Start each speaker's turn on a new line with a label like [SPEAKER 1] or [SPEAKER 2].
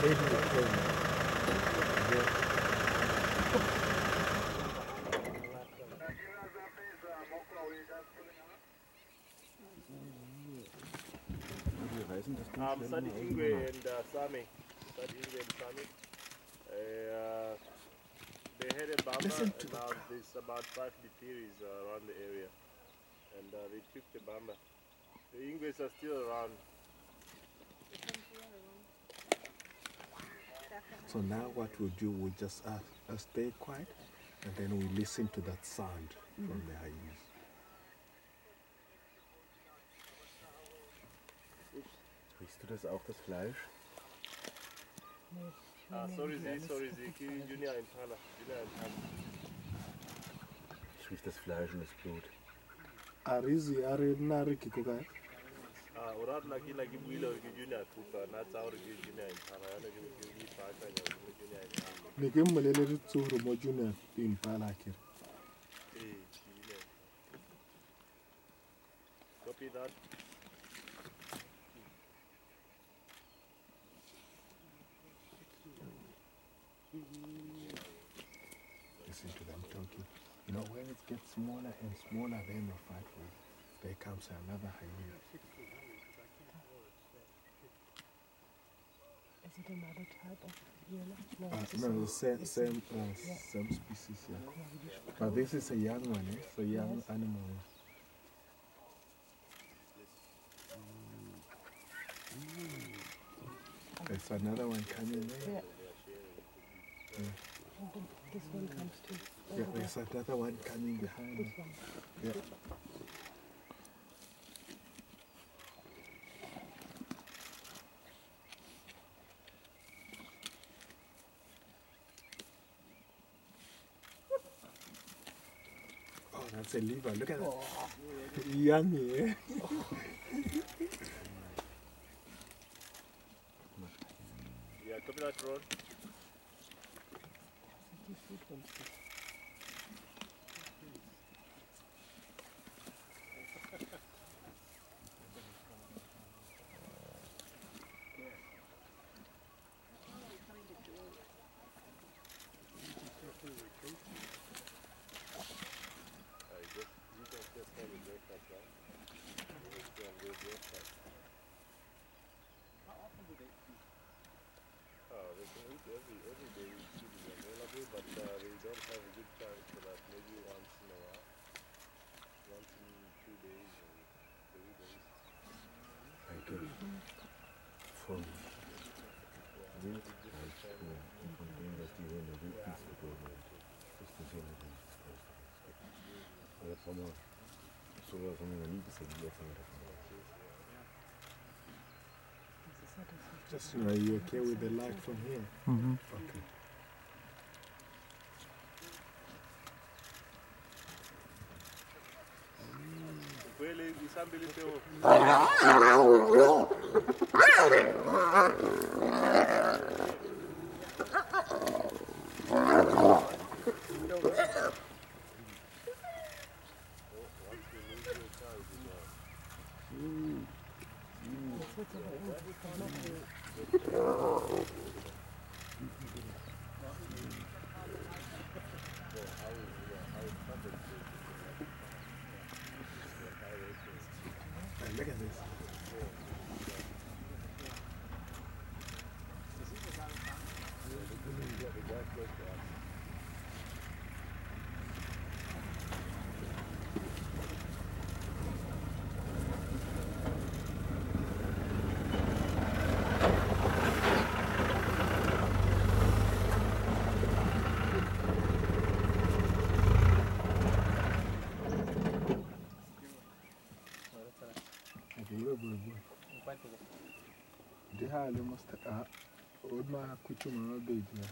[SPEAKER 1] Um, Sadi Ingwe and uh, Sami. Sadi Ingwe and Sami. Uh, they had a bumper
[SPEAKER 2] Listen to
[SPEAKER 1] and
[SPEAKER 2] the
[SPEAKER 1] now there's about five Lipiris uh, around the area. And uh, they took the bumper. The Ingwes are still around.
[SPEAKER 2] So now what we'll do, we'll just uh, uh, stay quiet and then we listen to that sound from the hyenas.
[SPEAKER 3] Riechst du das auch, das Fleisch?
[SPEAKER 1] Ah, sorry, Z, sorry, Z. Ki- Junior Impala. Junior Impala.
[SPEAKER 3] Ich riech das Fleisch und das Blut.
[SPEAKER 2] Arizi ari nari
[SPEAKER 1] orat na kila ki buila ki Junior. Na tsauri ki Junior Impala. Yana paka nya ki Junior Impala.
[SPEAKER 2] Ni ke mmelele ri tsoro mo junior impala
[SPEAKER 1] ki Copy that.
[SPEAKER 2] Listen to them talking. You know, when it gets smaller and smaller, then the fight will. There comes another hyena.
[SPEAKER 4] Is it another type of hyena? No,
[SPEAKER 2] Uh,
[SPEAKER 4] it's the
[SPEAKER 2] no,
[SPEAKER 4] same.
[SPEAKER 2] the same, same, uh,
[SPEAKER 4] yeah.
[SPEAKER 2] same species, yeah.
[SPEAKER 4] Yeah,
[SPEAKER 2] But this is a young one, eh? A young
[SPEAKER 4] Yes.
[SPEAKER 2] animal. There's another one coming there.
[SPEAKER 4] Yeah. And then this one comes too.
[SPEAKER 2] Yeah, there's another one coming behind.
[SPEAKER 4] This one.
[SPEAKER 2] Yeah. That's a liver. Look at that. Yummy, eh?
[SPEAKER 1] Yeah, copy that, Ron.
[SPEAKER 4] These sweet ones too.
[SPEAKER 1] Uh, just, you can just have a breakfast, right? You just go and do breakfast. Oh, they can eat every, every day food is available, but uh, they don't have a good time for that. Maybe once in a while. Once in two days or three days.
[SPEAKER 3] I guess. Von Wild, halt, ja, und von dem, was die hier in der Wildnis geboren werden, ist das hier nicht das Größte. was es gibt. Aber jetzt haben wir sowas haben wir noch
[SPEAKER 2] Just, you know, you okay with the light from here?
[SPEAKER 5] Mhm.
[SPEAKER 2] Okay.
[SPEAKER 1] Kweli isambili
[SPEAKER 4] Jetzt wird es aber
[SPEAKER 2] burbu dị ha alụ mustaka ụdị ma kuchu ma ọ bụ eji ya